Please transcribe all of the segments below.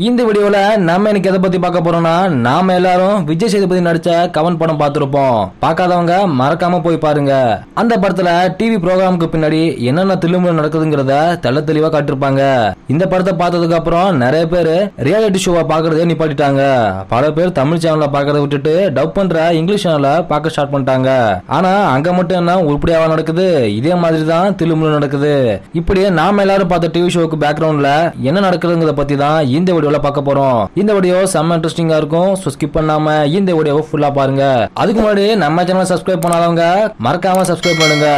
இந்த வீடியோவில் நம்ம இன்னைக்கு எதை பற்றி பார்க்க போகிறோம்னா நாம எல்லாரும் விஜய் சேதுபதி நடித்த கவன் படம் பார்த்துருப்போம். பார்க்காதவங்க மறக்காம போய் பாருங்க. அந்த படத்தில் டிவி ப்ரோக்ராமுக்கு பின்னாடி என்னென்ன தில்லுமுறை நடக்குதுங்கிறத தெள்ள தெளிவாக காட்டிருப்பாங்க. இந்த படத்தை பார்த்ததுக்கு அப்புறம் நிறைய பேர் ரியாலிட்டி ஷோவை பார்க்கறதே நிப்பாட்டிட்டாங்க. பல பேர் தமிழ் சேனல்ல பார்க்கறத விட்டுட்டு டப் பண்ற இங்கிலீஷ் சேனல்ல பார்க்க ஸ்டார்ட் பண்ணிட்டாங்க. ஆனா அங்க மட்டும் என்ன உருப்படியாவா நடக்குது? இதே மாதிரி தான் தில்லுமுறை நடக்குது. இப்படியே நாம எல்லாரும் பார்த்த டிவி ஷோக்கு பேக்ரவுண்ட்ல என்ன நடக்குதுங்கிறத பத்தி தான் இந்த வீடியோல பார்க்க போறோம். இந்த வீடியோ செம்ம இன்ட்ரெஸ்டிங்கா இருக்கும். ஸோ ஸ்கிப் பண்ணாம இந்த வீடியோவை ஃபுல்லா பாருங்க. அதுக்கு முன்னாடி நம்ம சேனல் சப்ஸ்கிரைப் பண்ணாதவங்க மறக்காம சப்ஸ்கிரைப் பண்ணுங்க.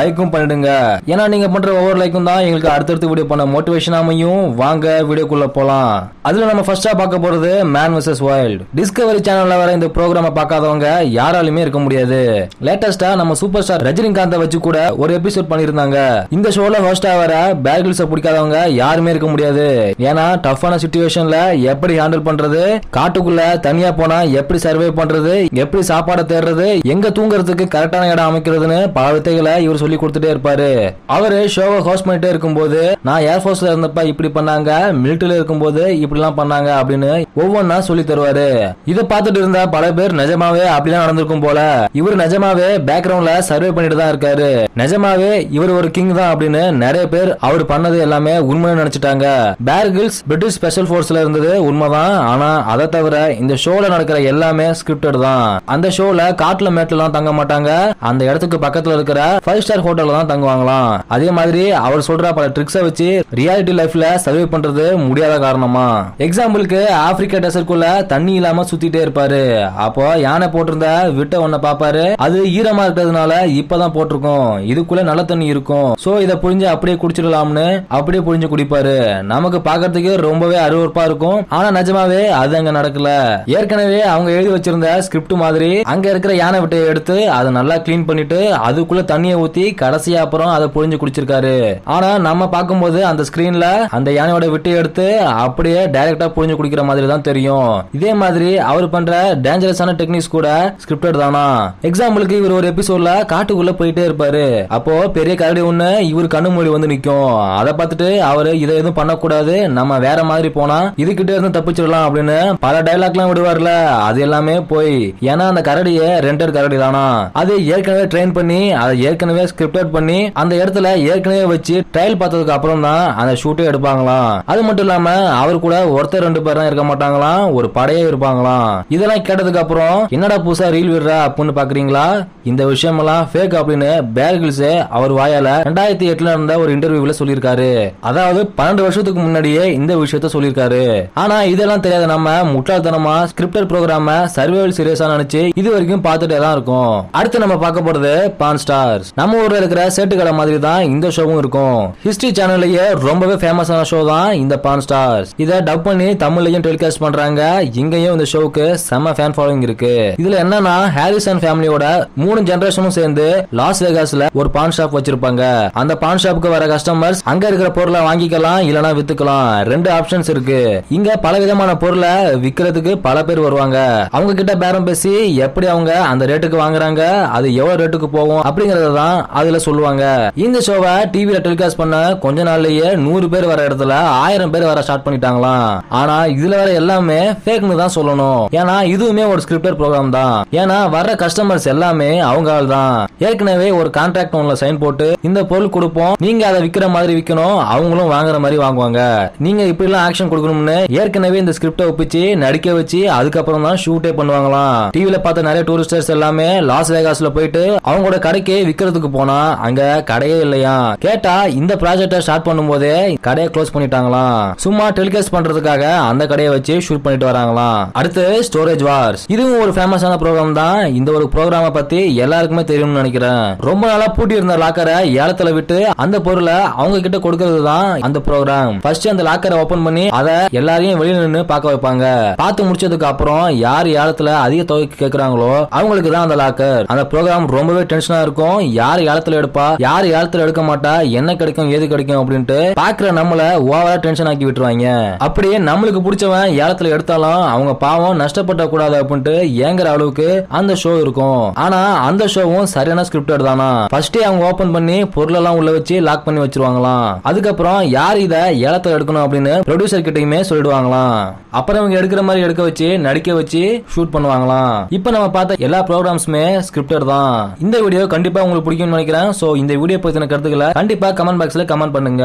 லைக்கும் பண்ணிடுங்க. ஏன்னா நீங்க பண்ற ஒவ்வொரு லைக்கும் தான் எங்களுக்கு அடுத்தடுத்து வீடியோ பண்ண மோட்டிவேஷன் அமையும். வாங்க வீடியோக்குள்ள போலாம். அதுல நம்ம ஃபர்ஸ்டா பார்க்க போறது மேன் வர்சஸ் வைல்ட் டிஸ்கவரி சேனல்ல வர இந்த ப்ரோக்ராம பார்க்காதவங்க யாராலுமே இருக்க முடியாது. லேட்டஸ்டா நம்ம சூப்பர் ஸ்டார் ரஜினிகாந்த வச்சு கூட ஒரு எபிசோட் பண்ணிருந்தாங்க இந்த ஷோல ஹோஸ்டா வர பேகிள்ஸ பிடிக்காதவங்க யாருமே இருக்க முடியாது. ஏன்னா டஃப்பான சுச்சுவேஷன்ல எப்படி ஹேண்டில் பண்றது காட்டுக்குள்ள தனியா போனா எப்படி சர்வே பண்றது எப்படி சாப்பாடை தேடுறது எங்க தூங்குறதுக்கு கரெக்டான இடம் அமைக்கிறதுன்னு பல வித்தைகளை இவர் சொல்லி கொடுத்துட்டே இருப்பாரு. அவரு ஷோவை ஹோஸ்ட் பண்ணிட்டே இருக்கும்போது நான் ஏர்ஃபோர்ஸ்ல இருந்தப்ப இப்படி பண்ணாங்க. மிலிட்டரியில இருக்கும்போது இப்படி எல்லாம் பண்ணாங்க அப்படின்னு ஒவ்வொன்னா சொல்லி தருவாரு. இதை பார்த்துட்டு இருந்த பல பேர் நிஜமாவே அப்படிலாம் நடந்திருக்கும் போல. இவர் நிஜமாவே பேக்ரவுண்ட்ல சர்வே பண்ணிட்டு தான் இருக்காரு. நிஜமாவே இவர் ஒரு கிங் தான் அப்படின்னு நிறைய பேர் அவர் பண்ணது எல்லாமே உண்மைன்னு நினைச்சிட்டாங்க. பேர்கில்ஸ் பிரிட்டிஷ் ஸ்பெஷல் போர்ஸ்ல இருந்தது உண்மைதான். ஆனா அதை தவிர இந்த ஷோல நடக்கிற எல்லாமே ஸ்கிரிப்டட் தான். அந்த ஷோல காட்டுல மேட்லாம் தங்க மாட்டாங்க. அந்த இடத்துக்கு பக்கத்துல இருக்கிற ஃபைவ் ஸ்டார் ஹோட்டல்ல தான் தங்குவாங்களாம். அதே மாதிரி அவர் சொல்ற பல ட்ரிக்ஸை வச்சு ரியாலிட்டி லைஃப்ல சர்வே பண்றது முடியாத காரணமா? எக்ஸாம்பிளுக்கு ஆப்பிரிக்கா டெசர்ட்குள்ள தண்ணி இல்லாம சுத்திட்டே இருப்பாரு. அப்போ யானை போட்டிருந்த விட்ட ஒன்ன பாப்பாரு அது ஈரமா இருக்கிறதுனால இப்பதான் போட்டிருக்கோம். இதுக்குள்ள நல்ல தண்ணி இருக்கும். சோ இத புழிஞ்சு அப்படியே குடிச்சிடலாம்னு அப்படியே புழிஞ்சு குடிப்பாரு. நமக்கு பாக்குறதுக்கு ரொம்பவே அருவருப்பா இருக்கும். ஆனா நிஜமாவே அது அங்க நடக்கல. ஏற்கனவே அவங்க எழுதி வச்சிருந்த ஸ்கிரிப்ட் மாதிரி அங்க இருக்கிற யானை விட்டையை எடுத்து அதை நல்லா க்ளீன் பண்ணிட்டு அதுக்குள்ள தண்ணியை ஊத்தி கடைசியா அப்புறம் அதை புழிஞ்சு குடிச்சிருக்காரு. ஆனா நம்ம பார்க்கும்போது அந்த ஸ்கிரீன்ல அந்த யானையோட விட்டு எடுத்து அப்படியே டைரக்டா புழிஞ்சு குடிக்கிற மாதிரி தான் தெரியும். இதே மாதிரி அவர் பண்ற டேஞ்சரஸான டெக்னிக்ஸ் கூட ஸ்கிரிப்டட் தானா? எக்ஸாம்பிளுக்கு இவர் ஒரு எபிசோட்ல காட்டுக்குள்ள போயிட்டே இருப்பாரு. அப்போ பெரிய கரடி ஒண்ணு இவர் கண்ணு மூடி வந்து நிக்கும். அதை பார்த்துட்டு அவரு இதை எதுவும் பண்ணக்கூடாது. நம்ம வேற மாதிரி போனா இதுகிட்ட இருந்து தப்பிச்சிடலாம் அப்படின்னு பல டைலாக் எல்லாம் விடுவார்ல. அது எல்லாமே போய் ஏன்னா அந்த கரடிய ரெண்டர் கரடி தானா? அது ஏற்கனவே ட்ரெயின் பண்ணி அதை ஏற்கனவே ஸ்கிரிப்டட் பண்ணி அந்த இடத்துல ஏற்கனவே வச்சு ட்ரையல் பார்த்ததுக்கு அப்புறம் தான் அந்த ஷூட்டே எடுப்பாங்களாம் அது மட்டும் இல்லாம அவர் கூட ஒருத்தர் ரெண்டு பேர் தான் இருக்க மாட்டாங்களாம் ஒரு படையே இருப்பாங்களாம் இதெல்லாம் கேட்டதுக்கு அப்புறம் என்னடா புதுசா ரீல் விடுற அப்படின்னு பாக்குறீங்களா? இந்த விஷயம் எல்லாம் ஃபேக் அப்படின்னு பேர்கில்ஸே அவர் வாயால ரெண்டாயிரத்தி எட்டுல இருந்த ஒரு இன்டர்வியூல சொல்லியிருக்காரு. அதாவது பன்னெண்டு வருஷத்துக்கு முன்னாடியே இந்த விஷயத்த சொல்லியிருக்காரு. ஆனா இதெல்லாம் தெரியாத நம்ம முட்டாள்தனமா ஸ்கிரிப்டர் ப்ரோக்ராம சர்வைவல் சீரியஸா நினைச்சு இது வரைக்கும் பார்த்துட்டே தான் இருக்கும். அடுத்து நம்ம பார்க்க போறது பான் ஸ்டார்ஸ் நம்ம ஊர்ல இருக்கிற சேட்டுக்கடை மாதிரி தான் இந்த ஷோவும் இருக்கும். ஹிஸ்டரி சேனல்லையே ரொம்பவே ஃபேமஸான ஷோ தான் இந்த பான் ஸ்டார்ஸ் இதை டப் பண்ணி தமிழ்லயும் டெலிகாஸ்ட் பண்றாங்க. இங்கேயும் இந்த ஷோவுக்கு செம்ம ஃபேன் ஃபாலோவிங் இருக்கு. இதுல என்னன்னா ஹாரிசன் ஃபேமிலியோட மூணு ஜெனரேஷனும் சேர்ந்து லாஸ் வேகாஸ்ல ஒரு பான் ஷாப் வச்சிருப்பாங்க. அந்த பான் ஷாப்புக்கு வர கஸ்டமர்ஸ் அங்க இருக்கிற பொருளை வாங்கிக்கலாம் இல்லனா வித்துக்கலாம். ரெண்டு ஆப்ஷன்ஸ் இருக்கு. இங்க பல விதமான பொருளை விக்கிறதுக்கு பல பேர் வருவாங்க. அவங்க கிட்ட பேரம் பேசி எப்படி அவங்க அந்த ரேட்டுக்கு வாங்குறாங்க அது எவ்வளவு ரேட்டுக்கு போகும் அப்படிங்கறத தான் அதுல சொல்லுவாங்க. இந்த ஷோவை டிவியில டெலிகாஸ்ட் பண்ண கொஞ்ச நாள்லயே நூறு பேர் வர இடத்துல ஆயிரம் பேர் வர ஸ்டார்ட் பண்ணிட்டாங்களாம் ஆனா இதுல வர எல்லாமே ஃபேக்னு தான் சொல்லணும். ஏன்னா இதுவுமே ஒரு ஸ்கிரிப்டர் ப்ரோக்ராம் தான். ஏன்னா வர்ற கஸ்டமர்ஸ் எல்லாமே அவங்க ஆள் தான். ஏற்கனவே ஒரு கான்ட்ராக்ட் ஒன்ல சைன் போட்டு இந்த பொருள் கொடுப்போம் நீங்க அதை விக்கிற மாதிரி விக்கணும் அவங்களும் வாங்குற மாதிரி வாங்குவாங்க. நீங்க இப்படி எல்லாம் ஆக்ஷன் கொடுக்கணும்னு ஏற்கனவே இந்த ஸ்கிரிப்டை ஒப்பிச்சு நடிக்க வச்சு அதுக்கப்புறம் தான் ஷூட்டே பண்ணுவாங்களாம். டிவில பார்த்த நிறைய டூரிஸ்டர்ஸ் எல்லாமே லாஸ் வேகாஸ்ல போயிட்டு அவங்களோட கடைக்கு விக்கிறதுக்கு போனா அங்க கடையே இல்லையா கேட்டா இந்த ப்ராஜெக்ட ஸ்டார்ட் பண்ணும்போதே கடையை க்ளோஸ் பண்ணிட்டாங்களாம் சும்மா டெலிகாஸ்ட் பண்றதுக்காக அந்த கடையை வச்சு ஷூட் பண்ணிட்டு வராங்களாம் அடுத்து ஸ்டோரேஜ் வார்ஸ் இதுவும் ஒரு ஃபேமஸான ப்ரோக்ராம் தான். இந்த ஒரு ப்ரோக்ராம பத்தி எல்லாருக்குமே தெரியும்னு நினைக்கிறேன். ரொம்ப நாளா பூட்டி இருந்த லாக்கரை ஏலத்துல விட்டு அந்த பொருளை அவங்க கிட்ட கொடுக்கறது தான் அந்த ப்ரோக்ராம் ஃபர்ஸ்ட் அந்த லாக்கரை ஓபன் பண்ணி அதை எல்லாரையும் வெளியில நின்னு பார்க்க வைப்பாங்க. பார்த்து முடிச்சதுக்கு அப்புறம் யார் ஏலத்துல அதிக தொகை கேட்கறாங்களோ அவங்களுக்கு தான் அந்த லாக்கர் அந்த ப்ரோக்ராம் ரொம்பவே டென்ஷனா இருக்கும். யார் ஏலத்துல எடுப்பா? யார் ஏலத்துல எடுக்க மாட்டா? என்ன கிடைக்கும்? ஏது கிடைக்கும்? அப்படின்ட்டு பாக்குற நம்மள ஓவரா டென்ஷன் ஆக்கி விட்டுருவாங்க. அப்படியே நம்மளுக்கு பிடிச்சவன் ஏலத்துல எடுத்தாலும் அவங்க பாவம் நஷ்டப்பட கூடாது அப்படின்ட்டு ஏங்குற அளவுக்கு அந்த ஷோ இருக்கும். ஆனா அந்த ஷோவும் சரியான ஸ்கிரிப்டட் தானா? ஃபர்ஸ்டே அவங்க ஓபன் பண்ணி பொருளெல்லாம் உள்ள வச்சு லாக் பண்ணி வச்சிருவாங்களாம். அதுக்கப்புறம் யார் இத ஏலத்துல எடுக்கணும் அப்படின்னு ப்ரொடியூசர் கிட்டயுமே சொல்லிடுவாங்களாம். அப்புறம் இவங்க எடுக்கிற மாதிரி எடுக்க வச்சு நடிக்க வச்சு ஷூட் பண்ணுவாங்களாம். இப்போ நம்ம பார்த்த எல்லா ப்ரோக்ராம்ஸுமே ஸ்கிரிப்டட் தான். இந்த வீடியோ கண்டிப்பா உங்களுக்கு பிடிக்கும்னு நினைக்கிறேன். சோ இந்த வீடியோ பத்தின கருத்துக்களை கண்டிப்பா கமெண்ட் பாக்ஸ்ல கமெண்ட் பண்ணுங்க.